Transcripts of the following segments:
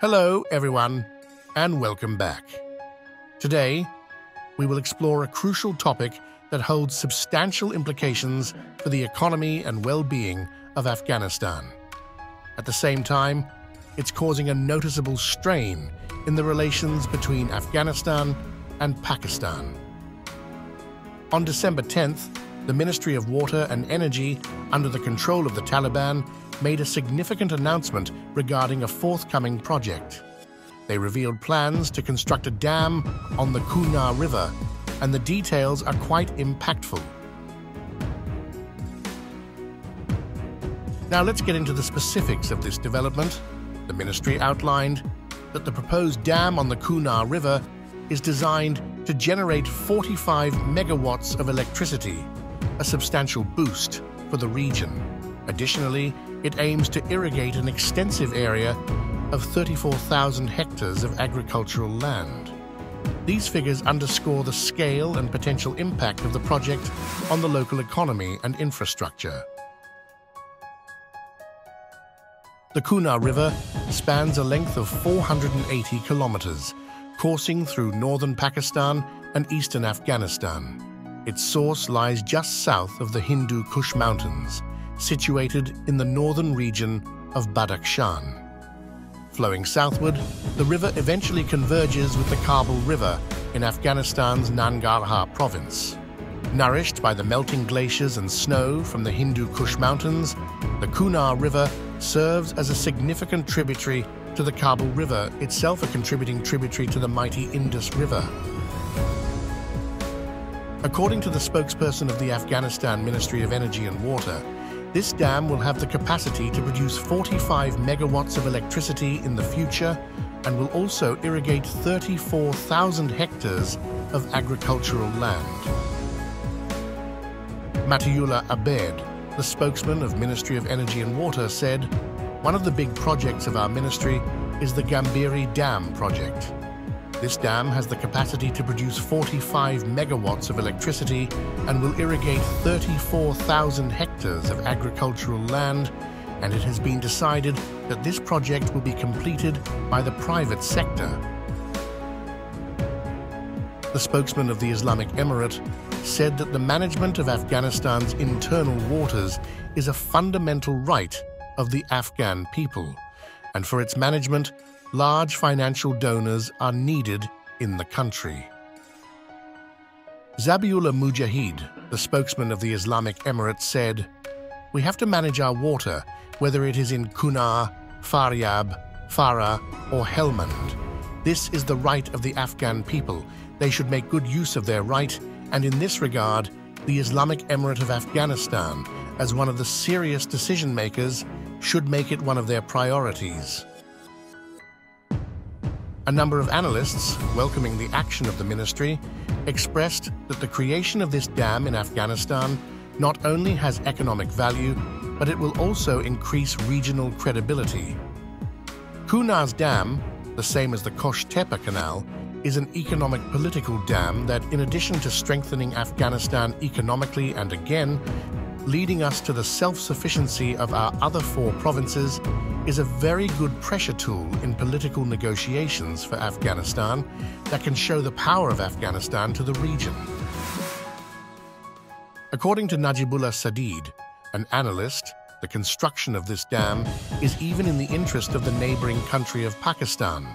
Hello, everyone, and welcome back. Today, we will explore a crucial topic that holds substantial implications for the economy and well-being of Afghanistan. At the same time, it's causing a noticeable strain in the relations between Afghanistan and Pakistan. On December 10th, the Ministry of Water and Energy, under the control of the Taliban, made a significant announcement regarding a forthcoming project. They revealed plans to construct a dam on the Kunar River, and the details are quite impactful. Now let's get into the specifics of this development. The ministry outlined that the proposed dam on the Kunar River is designed to generate 45 megawatts of electricity, a substantial boost for the region. Additionally, it aims to irrigate an extensive area of 34,000 hectares of agricultural land. These figures underscore the scale and potential impact of the project on the local economy and infrastructure. The Kunar River spans a length of 480 kilometers, coursing through northern Pakistan and eastern Afghanistan. Its source lies just south of the Hindu Kush Mountains, situated in the northern region of Badakhshan. Flowing southward, the river eventually converges with the Kabul River in Afghanistan's Nangarhar province. Nourished by the melting glaciers and snow from the Hindu Kush Mountains, the Kunar River serves as a significant tributary to the Kabul River, itself a contributing tributary to the mighty Indus River. According to the spokesperson of the Afghanistan Ministry of Energy and Water, this dam will have the capacity to produce 45 megawatts of electricity in the future and will also irrigate 34,000 hectares of agricultural land. Matiullah Abed, the spokesman of Ministry of Energy and Water, said, One of the big projects of our ministry is the Gambhiri Dam project. This dam has the capacity to produce 45 megawatts of electricity and will irrigate 34,000 hectares of agricultural land, and it has been decided that this project will be completed by the private sector. The spokesman of the Islamic Emirate said that the management of Afghanistan's internal waters is a fundamental right of the Afghan people, and for its management, large financial donors are needed in the country. Zabiullah Mujahid, the spokesman of the Islamic Emirates, said, We have to manage our water, whether it is in Kunar, Faryab, Farah, or Helmand. This is the right of the Afghan people. They should make good use of their right, and in this regard, the Islamic Emirate of Afghanistan, as one of the serious decision makers, should make it one of their priorities. A number of analysts, welcoming the action of the ministry, expressed that the creation of this dam in Afghanistan not only has economic value, but it will also increase regional credibility. Kunar's Dam, the same as the Kosh Tepe Canal, is an economic political dam that, in addition to strengthening Afghanistan economically and again, leading us to the self-sufficiency of our other four provinces, is a very good pressure tool in political negotiations for Afghanistan that can show the power of Afghanistan to the region. According to Najibullah Sadid, an analyst, the construction of this dam is even in the interest of the neighboring country of Pakistan,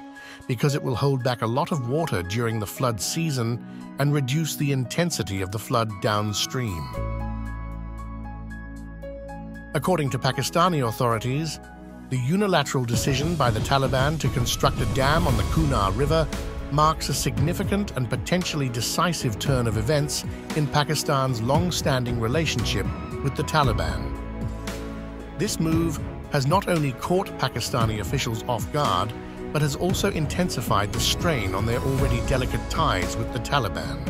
because it will hold back a lot of water during the flood season and reduce the intensity of the flood downstream. According to Pakistani authorities, the unilateral decision by the Taliban to construct a dam on the Kunar River marks a significant and potentially decisive turn of events in Pakistan's long-standing relationship with the Taliban. This move has not only caught Pakistani officials off guard, but has also intensified the strain on their already delicate ties with the Taliban.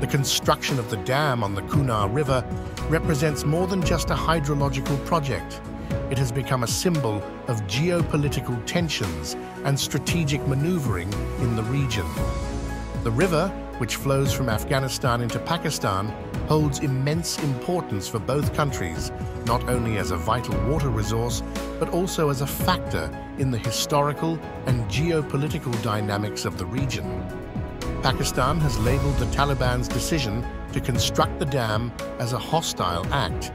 The construction of the dam on the Kunar River represents more than just a hydrological project. It has become a symbol of geopolitical tensions and strategic maneuvering in the region. The river, which flows from Afghanistan into Pakistan, holds immense importance for both countries, not only as a vital water resource, but also as a factor in the historical and geopolitical dynamics of the region. Pakistan has labeled the Taliban's decision to construct the dam as a hostile act,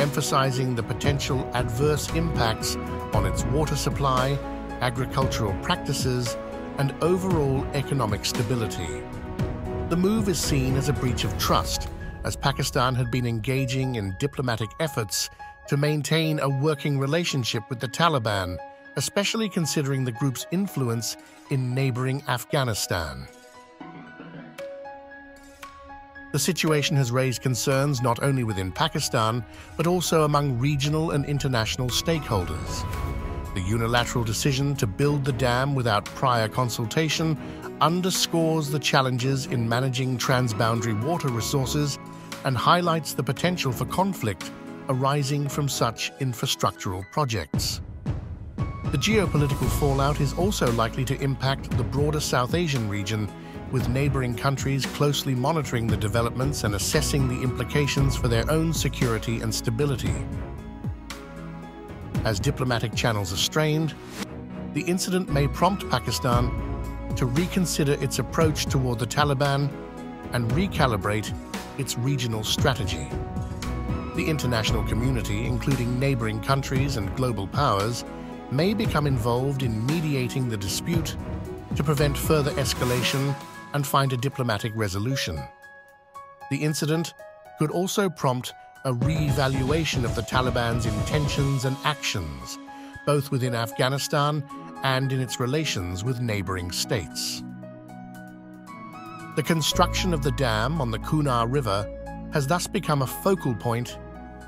emphasizing the potential adverse impacts on its water supply, agricultural practices, and overall economic stability. The move is seen as a breach of trust, as Pakistan had been engaging in diplomatic efforts to maintain a working relationship with the Taliban, especially considering the group's influence in neighboring Afghanistan. The situation has raised concerns not only within Pakistan, but also among regional and international stakeholders. The unilateral decision to build the dam without prior consultation underscores the challenges in managing transboundary water resources and highlights the potential for conflict arising from such infrastructural projects. The geopolitical fallout is also likely to impact the broader South Asian region, with neighboring countries closely monitoring the developments and assessing the implications for their own security and stability. As diplomatic channels are strained, the incident may prompt Pakistan to reconsider its approach toward the Taliban and recalibrate its regional strategy. The international community, including neighboring countries and global powers, may become involved in mediating the dispute to prevent further escalation and find a diplomatic resolution. The incident could also prompt a re-evaluation of the Taliban's intentions and actions, both within Afghanistan and in its relations with neighboring states. The construction of the dam on the Kunar River has thus become a focal point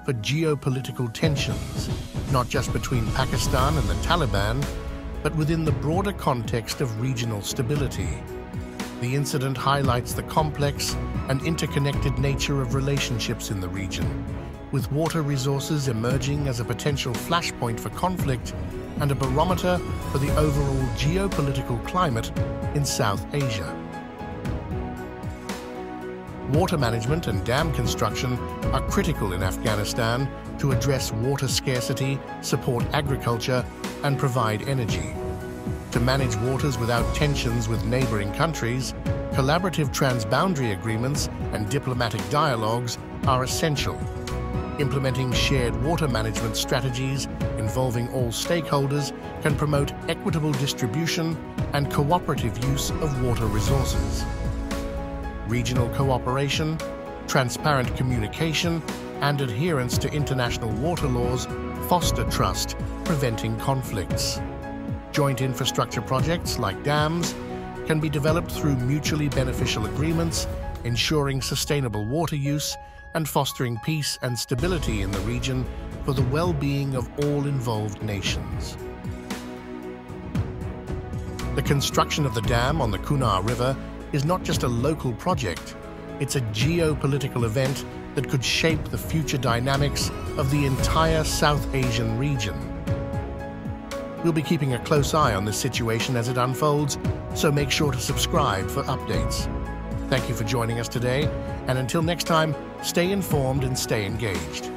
for geopolitical tensions, not just between Pakistan and the Taliban, but within the broader context of regional stability. The incident highlights the complex and interconnected nature of relationships in the region, with water resources emerging as a potential flashpoint for conflict and a barometer for the overall geopolitical climate in South Asia. Water management and dam construction are critical in Afghanistan to address water scarcity, support agriculture, and provide energy. To manage waters without tensions with neighboring countries, collaborative transboundary agreements and diplomatic dialogues are essential. Implementing shared water management strategies involving all stakeholders can promote equitable distribution and cooperative use of water resources. Regional cooperation, transparent communication, and adherence to international water laws foster trust, preventing conflicts. Joint infrastructure projects, like dams, can be developed through mutually beneficial agreements, ensuring sustainable water use and fostering peace and stability in the region for the well-being of all involved nations. The construction of the dam on the Kunar River is not just a local project, it's a geopolitical event that could shape the future dynamics of the entire South Asian region. We'll be keeping a close eye on this situation as it unfolds, so make sure to subscribe for updates. Thank you for joining us today, and until next time, stay informed and stay engaged.